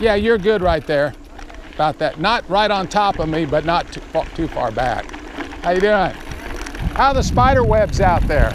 Yeah, you're good right there. About that. Not right on top of me, but not too far, too far back. How you doing? How the spider webs out there?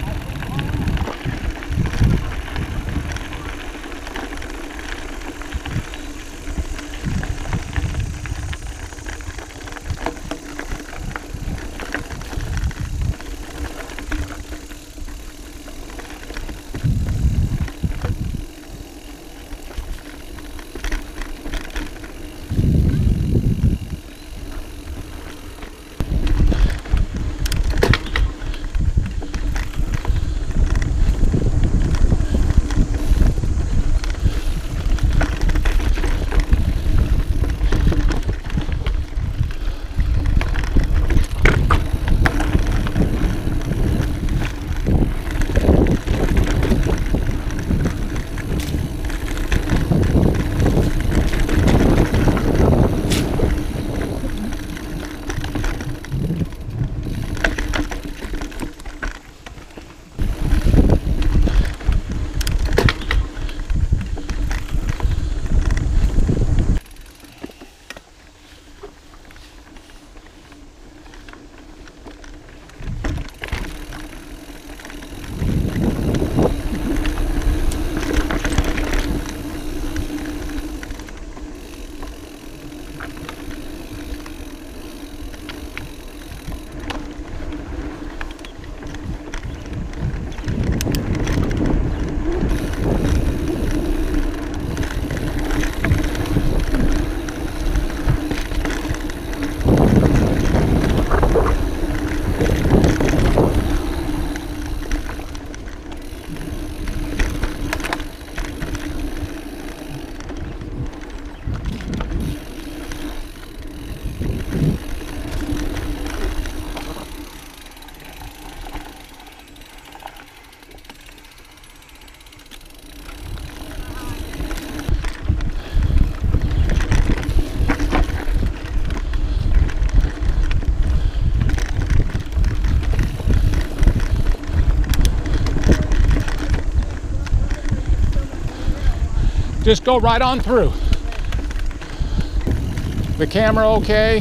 Just go right on through. The camera okay?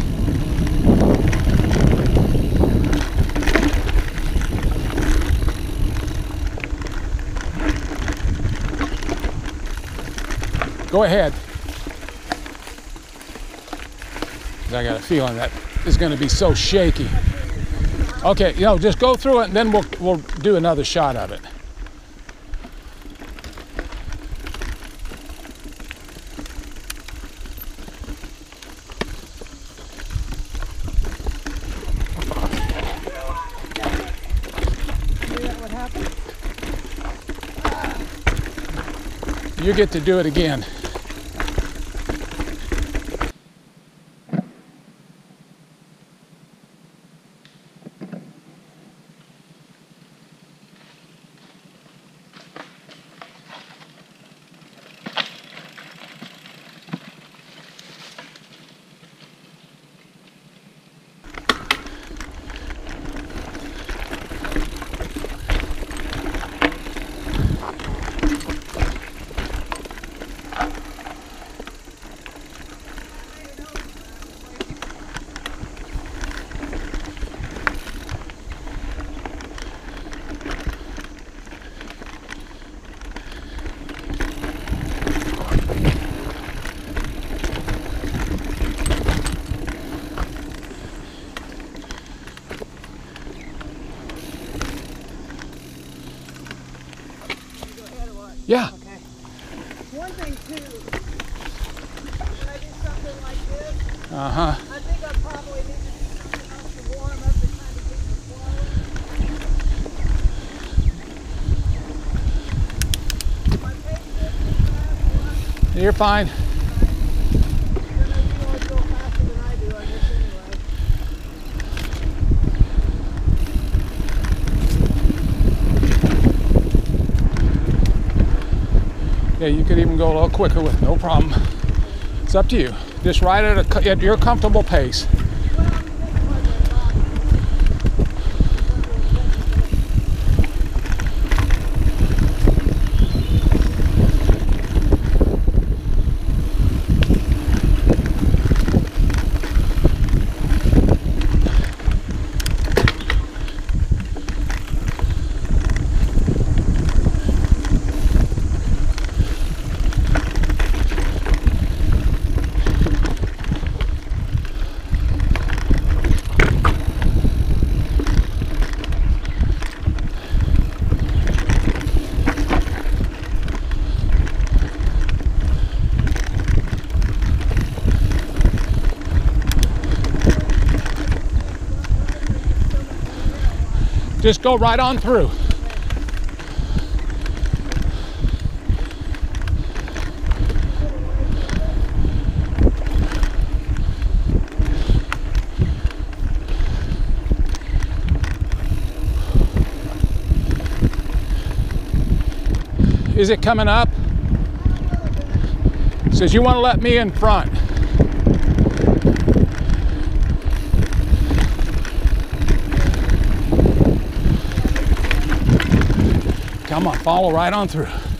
Go ahead. I got a feeling that is going to be so shaky. Okay, you know, just go through it and then we'll, we'll do another shot of it. You get to do it again. Yeah. Okay. One thing too, when I do something like this, Uh huh. I think I probably need to do something else to warm up to kind of get the flow. My pace is fast, You're fine. then you always go faster than I do on this fine. Yeah, you could even go a little quicker with no problem. It's up to you. Just ride at, a, at your comfortable pace. Just go right on through. Is it coming up? Says you want to let me in front. Come on, follow right on through.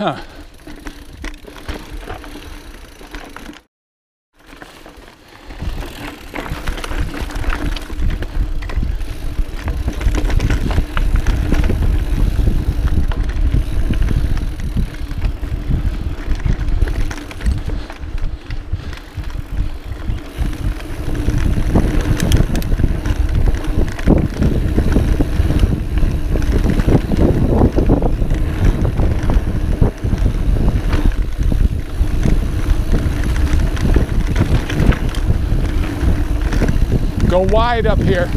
Huh. Wide up here.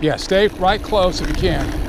Yeah, stay right close if you can.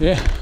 Yeah.